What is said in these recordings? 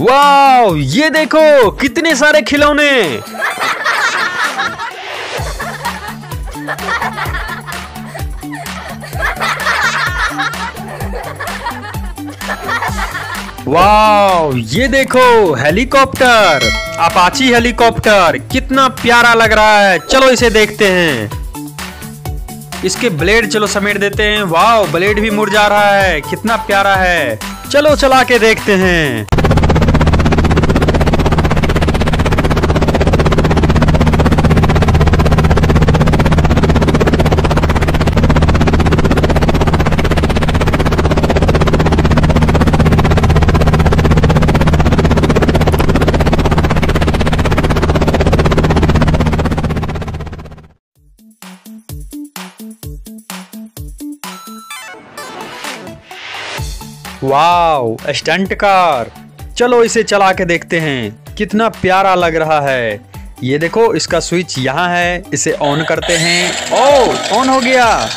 Wow, ये देखो, कितने सारे खिलौने। वाओ, ये देखो, हेलीकॉप्टर। अपाची हेलीकॉप्टर, कितना प्यारा लग रहा है। चलो इसे देखते हैं। इसके ब्लेड चलो समेट देते हैं। वाओ, ब्लेड भी मुड़ जा रहा है। कितना प्यारा है। चलो चला के देखते हैं। Wow stunt car. चलो इसे चला के देखते हैं। कितना प्यारा लग रहा है। ये देखो, इसका स्विच यहाँ है। इसे ऑन करते हैं। ओ ऑन हो गया।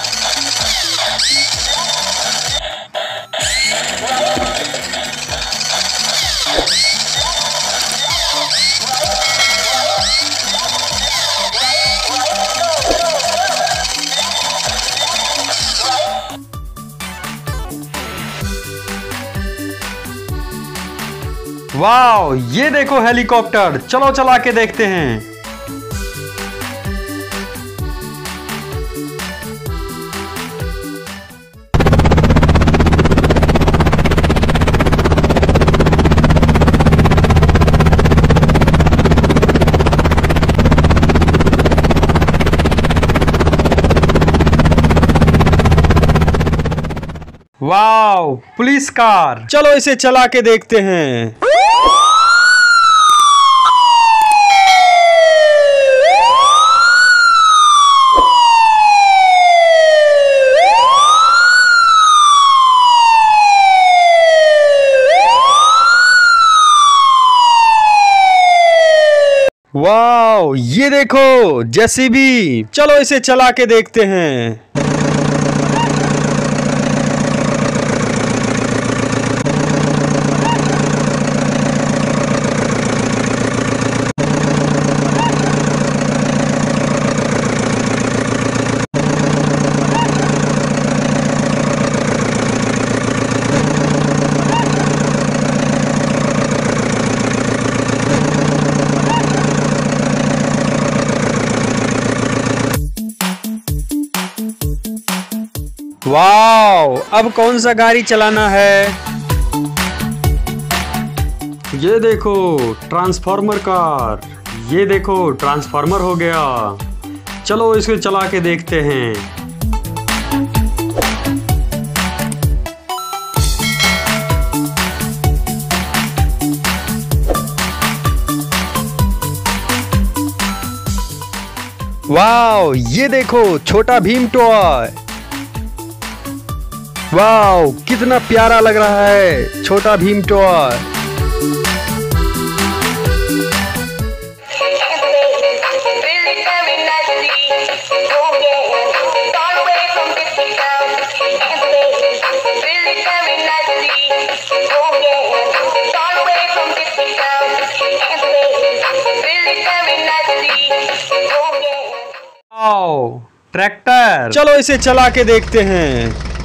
वाओ, ये देखो हेलीकॉप्टर। चलो, चला के देखते हैं। Wow, police car. चलो, इसे चला के देखते हैं। वाओ ये देखो जेसीबी चलो इसे चला के देखते हैं। वाओ, अब कौन सा गाड़ी चलाना है? ये देखो, ट्रांसफार्मर कार। ये देखो, ट्रांसफार्मर हो गया। चलो इसे चला के देखते हैं। वाओ, ये देखो, छोटा भीम टॉय। वाओ कितना प्यारा लग रहा है छोटा भीम टॉय ट्रैक्टर चलो इसे चला के देखते हैं।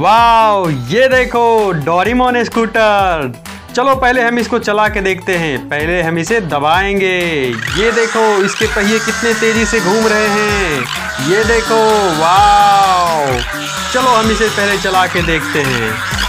वाओ, ये देखो, डोरीमोन स्कूटर। चलो, पहले हम इसको चला के देखते हैं। पहले हम इसे दबाएँगे। ये देखो, इसके पहिए कितने तेज़ी से घूम रहे हैं। ये देखो, वाओ। चलो, हम इसे पहले चला के देखते हैं।